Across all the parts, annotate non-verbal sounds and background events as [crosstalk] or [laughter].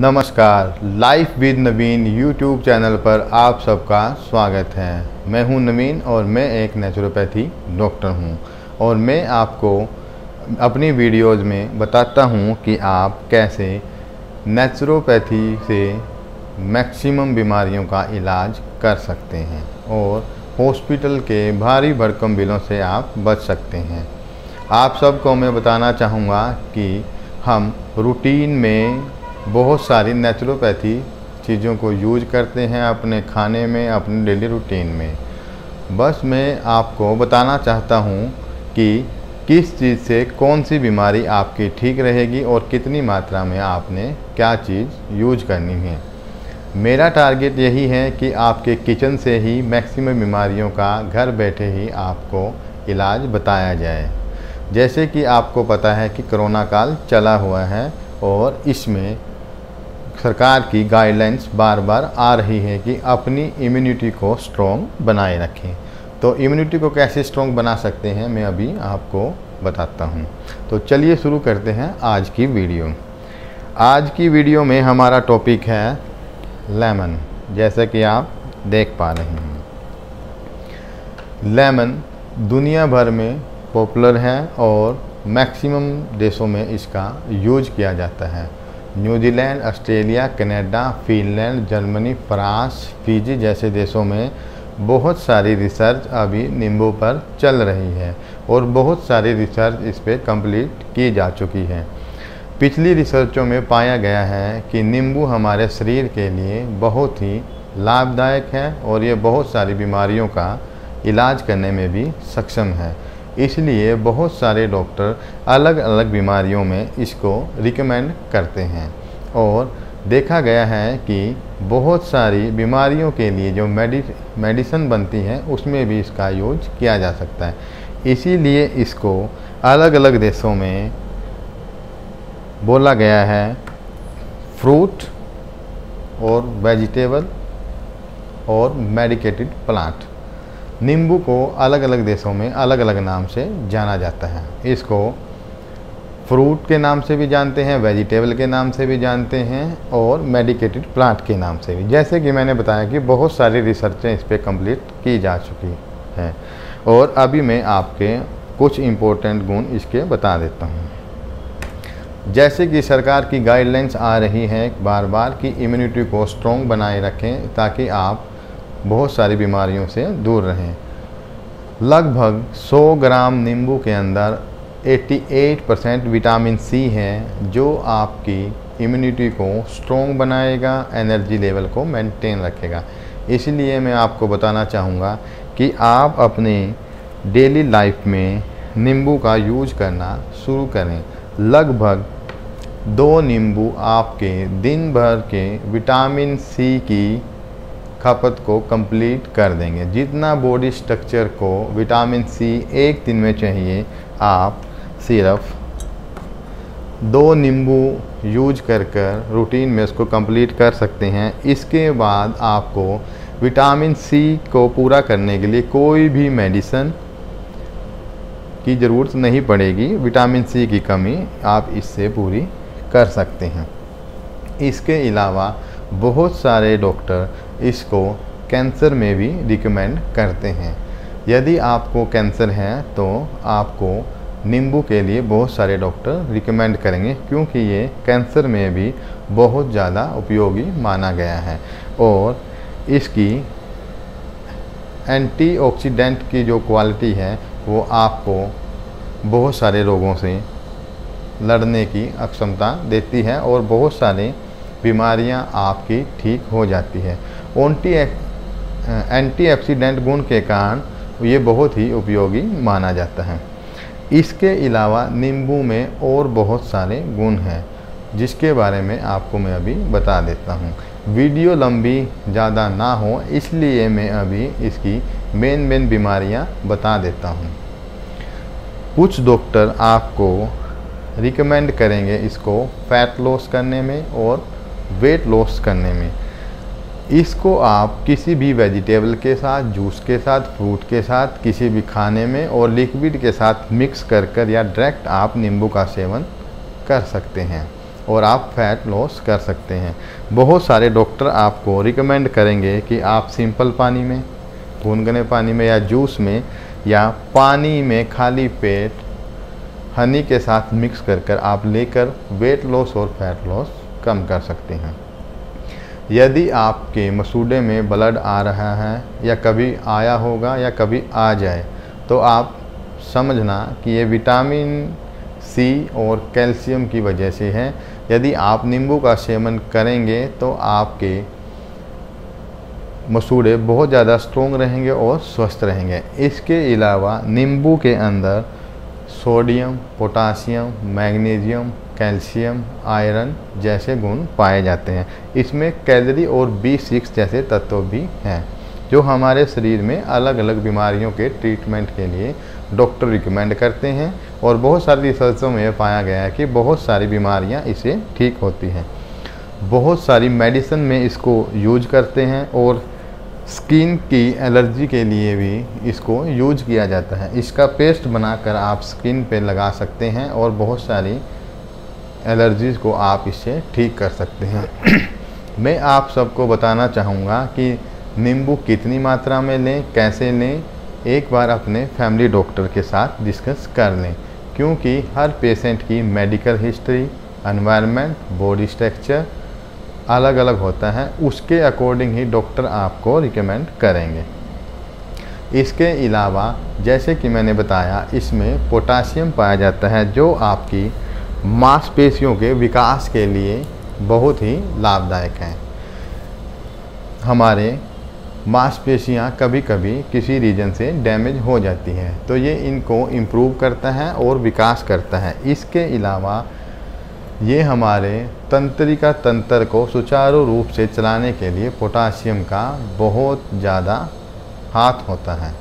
नमस्कार। Life with Naveen YouTube channel पर आप सबका स्वागत है। मैं हूँ नवीन और मैं एक नेचुरोपैथी डॉक्टर हूँ। और मैं आपको अपनी वीडियोज़ में बताता हूँ कि आप कैसे नेचुरोपैथी से मैक्सिमम बीमारियों का इलाज कर सकते हैं और हॉस्पिटल के भारी भरकम बिलों से आप बच सकते हैं। आप सबको मैं बताना चाहूँगा कि हम रूटीन में बहुत सारी नेचुरोपैथी चीज़ों को यूज़ करते हैं अपने खाने में, अपने डेली रूटीन में। बस मैं आपको बताना चाहता हूँ कि किस चीज़ से कौन सी बीमारी आपकी ठीक रहेगी और कितनी मात्रा में आपने क्या चीज़ यूज़ करनी है। मेरा टारगेट यही है कि आपके किचन से ही मैक्सिमम बीमारियों का घर बैठे ही आपको इलाज बताया जाए। जैसे कि आपको पता है कि कोरोना काल चला हुआ है और इसमें सरकार की गाइडलाइंस बार बार आ रही है कि अपनी इम्यूनिटी को स्ट्रॉन्ग बनाए रखें। तो इम्यूनिटी को कैसे स्ट्रॉन्ग बना सकते हैं, मैं अभी आपको बताता हूँ। तो चलिए शुरू करते हैं आज की वीडियो आज की वीडियो में हमारा टॉपिक है लेमन जैसा कि आप देख पा रहे हैं। लेमन दुनिया भर में पॉपुलर है और मैक्सिमम देशों में इसका यूज़ किया जाता है। New Zealand Australia Canada, Finland Germany France Fiji जैसे देशों में बहुत सारी रिसर्च अभी नींबू पर चल रही है और बहुत सारी रिसर्च इस पर कंप्लीट की जा चुकी है। पिछली रिसर्चों में पाया गया है कि नींबू हमारे शरीर के लिए बहुत ही लाभदायक है और ये बहुत सारी बीमारियों का इलाज करने में भी सक्षम है। इसलिए बहुत सारे डॉक्टर अलग अलग बीमारियों में इसको रिकमेंड करते हैं। और देखा गया है कि बहुत सारी बीमारियों के लिए जो मेडि मेडिसन बनती है, उसमें भी इसका यूज़ किया जा सकता है। इसीलिए इसको अलग अलग देशों में बोला गया है, फ्रूट और वेजिटेबल और मेडिकेटेड प्लांट। नींबू को अलग अलग देशों में अलग अलग नाम से जाना जाता है। इसको फ्रूट के नाम से भी जानते हैं, वेजिटेबल के नाम से भी जानते हैं और मेडिकेटेड प्लांट के नाम से भी। जैसे कि मैंने बताया कि बहुत सारी रिसर्चें इस पर कंप्लीट की जा चुकी हैं और अभी मैं आपके कुछ इम्पोर्टेंट गुण इसके बता देता हूँ। जैसे कि सरकार की गाइडलाइंस आ रही हैं बार बार कि इम्यूनिटी को स्ट्रॉन्ग बनाए रखें ताकि आप बहुत सारी बीमारियों से दूर रहें। लगभग 100 ग्राम नींबू के अंदर 88 परसेंट विटामिन सी है, जो आपकी इम्यूनिटी को स्ट्रॉन्ग बनाएगा एनर्जी लेवल को मेंटेन रखेगा। इसलिए मैं आपको बताना चाहूँगा कि आप अपने डेली लाइफ में नींबू का यूज़ करना शुरू करें। लगभग दो नींबू आपके दिन भर के विटामिन सी की खपत को कंप्लीट कर देंगे। जितना बॉडी स्ट्रक्चर को विटामिन सी एक दिन में चाहिए, आप सिर्फ़ दो नींबू यूज़ कर कर रूटीन में उसको कंप्लीट कर सकते हैं। इसके बाद आपको विटामिन सी को पूरा करने के लिए कोई भी मेडिसन की ज़रूरत नहीं पड़ेगी। विटामिन सी की कमी आप इससे पूरी कर सकते हैं। इसके अलावा बहुत सारे डॉक्टर इसको कैंसर में भी रिकमेंड करते हैं। यदि आपको कैंसर है तो आपको नींबू के लिए बहुत सारे डॉक्टर रिकमेंड करेंगे, क्योंकि ये कैंसर में भी बहुत ज़्यादा उपयोगी माना गया है। और इसकी एंटीऑक्सीडेंट की जो क्वालिटी है, वो आपको बहुत सारे रोगों से लड़ने की अक्षमता देती है और बहुत सारे बीमारियाँ आपकी ठीक हो जाती है। ओंटी एंटीऑक्सीडेंट गुण के कारण ये बहुत ही उपयोगी माना जाता है। इसके अलावा नींबू में और बहुत सारे गुण हैं, जिसके बारे में आपको मैं अभी बता देता हूँ। वीडियो लंबी ज़्यादा ना हो, इसलिए मैं अभी इसकी मेन मेन बीमारियाँ बता देता हूँ। कुछ डॉक्टर आपको रिकमेंड करेंगे इसको फैट लॉस करने में और वेट लॉस करने में। इसको आप किसी भी वेजिटेबल के साथ, जूस के साथ, फ्रूट के साथ, किसी भी खाने में और लिक्विड के साथ मिक्स कर कर या डायरेक्ट आप नींबू का सेवन कर सकते हैं और आप फैट लॉस कर सकते हैं। बहुत सारे डॉक्टर आपको रिकमेंड करेंगे कि आप सिंपल पानी में गुनगने पानी में या जूस में या पानी में खाली पेट हनी के साथ मिक्स कर कर आप लेकर वेट लॉस और फैट लॉस कम कर सकते हैं। यदि आपके मसूडे में ब्लड आ रहा है या कभी आया होगा या कभी आ जाए तो आप समझना कि ये विटामिन सी और कैल्शियम की वजह से है। यदि आप नींबू का सेवन करेंगे तो आपके मसूड़े बहुत ज़्यादा स्ट्रोंग रहेंगे और स्वस्थ रहेंगे। इसके अलावा नींबू के अंदर sodium potassium magnesium calcium, iron जैसे गुण पाए जाते हैं। इसमें कैलरी और बी सिक्स जैसे तत्व भी हैं, जो हमारे शरीर में अलग अलग बीमारियों के ट्रीटमेंट के लिए डॉक्टर रिकमेंड करते हैं और बहुत सारी रिसर्चों में पाया गया है कि बहुत सारी बीमारियाँ इसे ठीक होती हैं। बहुत सारी मेडिसिन में इसको यूज़ करते हैं और स्किन की एलर्जी के लिए भी इसको यूज़ किया जाता है। इसका पेस्ट बनाकर आप स्किन पे लगा सकते हैं और बहुत सारी एलर्जीज को आप इससे ठीक कर सकते हैं। [clears throat] मैं आप सबको बताना चाहूँगा कि नींबू कितनी मात्रा में लें, कैसे लें, एक बार अपने फैमिली डॉक्टर के साथ डिस्कस कर लें, क्योंकि हर पेशेंट की medical history, environment, body structure अलग अलग होता है, उसके अकॉर्डिंग ही डॉक्टर आपको रिकमेंड करेंगे। इसके अलावा, जैसे कि मैंने बताया, इसमें पोटासियम पाया जाता है, जो आपकी मांसपेशियों के विकास के लिए बहुत ही लाभदायक हैं। हमारे मांसपेशियाँ कभी कभी किसी रीजन से डैमेज हो जाती हैं तो ये इनको इम्प्रूव करता है और विकास करता है। इसके अलावा ये हमारे तंत्रिका तंत्र को सुचारू रूप से चलाने के लिए पोटासियम का बहुत ज़्यादा हाथ होता है।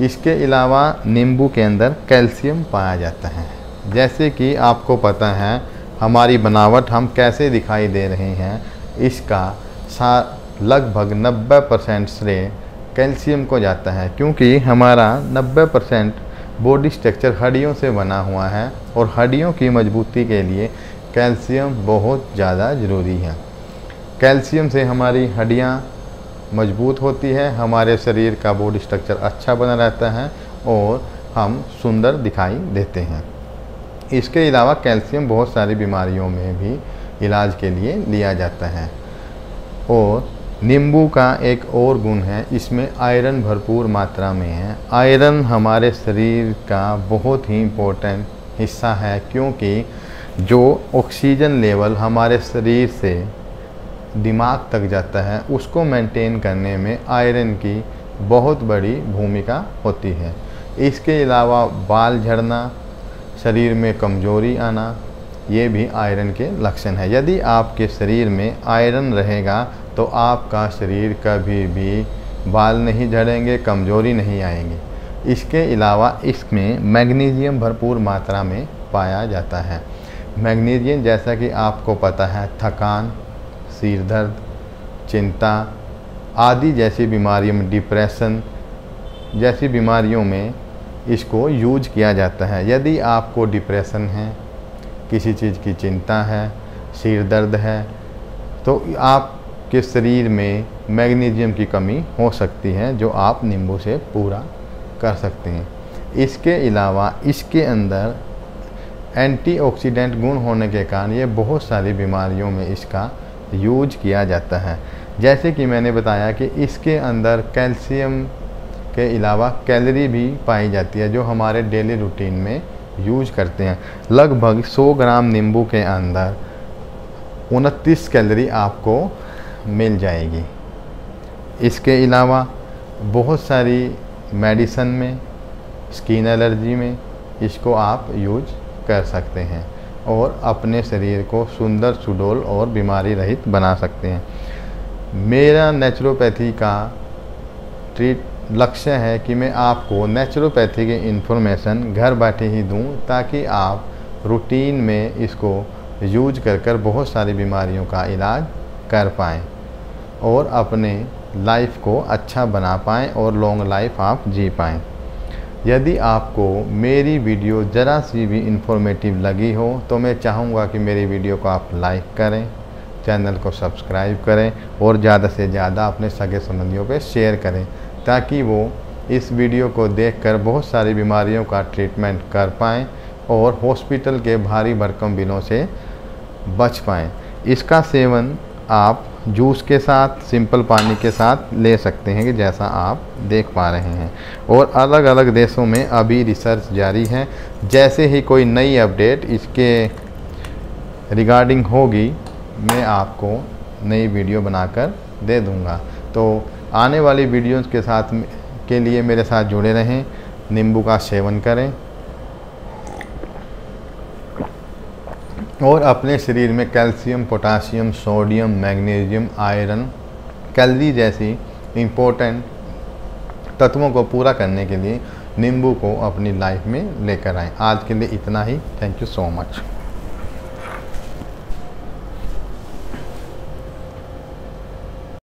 इसके अलावा नींबू के अंदर कैल्शियम पाया जाता है। जैसे कि आपको पता है, हमारी बनावट हम कैसे दिखाई दे रहे हैं, इसका सा लगभग 90 परसेंट श्रेय कैल्शियम को जाता है, क्योंकि हमारा 90 परसेंट बॉडी स्ट्रक्चर हड्डियों से बना हुआ है और हड्डियों की मजबूती के लिए कैल्शियम बहुत ज़्यादा ज़रूरी है। कैल्शियम से हमारी हड्डियाँ मज़बूत होती है, हमारे शरीर का बॉडी स्ट्रक्चर अच्छा बना रहता है और हम सुंदर दिखाई देते हैं। इसके अलावा कैल्शियम बहुत सारी बीमारियों में भी इलाज के लिए लिया जाता है। और नींबू का एक और गुण है, इसमें आयरन भरपूर मात्रा में है। आयरन हमारे शरीर का बहुत ही इम्पोर्टेंट हिस्सा है, क्योंकि जो ऑक्सीजन लेवल हमारे शरीर से दिमाग तक जाता है, उसको मेंटेन करने में आयरन की बहुत बड़ी भूमिका होती है। इसके अलावा बाल झड़ना शरीर में कमज़ोरी आना, ये भी आयरन के लक्षण है। यदि आपके शरीर में आयरन रहेगा तो आपका शरीर कभी भी बाल नहीं झड़ेंगे, कमज़ोरी नहीं आएँगे। इसके अलावा इसमें मैग्नीशियम भरपूर मात्रा में पाया जाता है। मैग्नीशियम जैसा कि आपको पता है, थकान सिर दर्द चिंता आदि जैसी बीमारियों में, डिप्रेशन जैसी बीमारियों में इसको यूज़ किया जाता है। यदि आपको डिप्रेशन है, किसी चीज़ की चिंता है, सिर दर्द है तो आपके शरीर में मैग्नीशियम की कमी हो सकती है, जो आप नींबू से पूरा कर सकते हैं। इसके अलावा इसके अंदर एंटीऑक्सीडेंट गुण होने के कारण ये बहुत सारी बीमारियों में इसका यूज़ किया जाता है। जैसे कि मैंने बताया कि इसके अंदर कैल्शियम के अलावा कैलरी भी पाई जाती है, जो हमारे डेली रूटीन में यूज़ करते हैं। लगभग 100 ग्राम नींबू के अंदर उनतीस कैलरी आपको मिल जाएगी। इसके अलावा बहुत सारी मेडिसन में, स्किन एलर्जी में इसको आप यूज़ कर सकते हैं और अपने शरीर को सुंदर, सुडोल और बीमारी रहित बना सकते हैं। मेरा नेचुरोपैथी का ट्रीट लक्ष्य है कि मैं आपको नेचुरोपैथी की इन्फॉर्मेशन घर बैठे ही दूँ, ताकि आप रूटीन में इसको यूज़ कर कर बहुत सारी बीमारियों का इलाज कर पाएँ और अपने लाइफ को अच्छा बना पाएँ और लॉन्ग लाइफ आप जी पाएँ। यदि आपको मेरी वीडियो ज़रा सी भी इंफॉर्मेटिव लगी हो तो मैं चाहूँगा कि मेरी वीडियो को आप लाइक करें चैनल को सब्सक्राइब करें और ज़्यादा से ज़्यादा अपने सगे संबंधियों पे शेयर करें। ताकि वो इस वीडियो को देखकर बहुत सारी बीमारियों का ट्रीटमेंट कर पाएँ और हॉस्पिटल के भारी भरकम बिलों से बच पाएँ। इसका सेवन आप जूस के साथ, सिंपल पानी के साथ ले सकते हैं कि जैसा आप देख पा रहे हैं। और अलग अलग देशों में अभी रिसर्च जारी है। जैसे ही कोई नई अपडेट इसके रिगार्डिंग होगी, मैं आपको नई वीडियो बनाकर दे दूँगा। तो आने वाली वीडियोस के साथ के लिए मेरे साथ जुड़े रहें। नींबू का सेवन करें। और अपने शरीर में calcium potassium sodium, magnesium, iron, calorie जैसी इम्पोर्टेंट तत्वों को पूरा करने के लिए नींबू को अपनी लाइफ में लेकर आएँ। आज के लिए इतना ही। Thank you so much.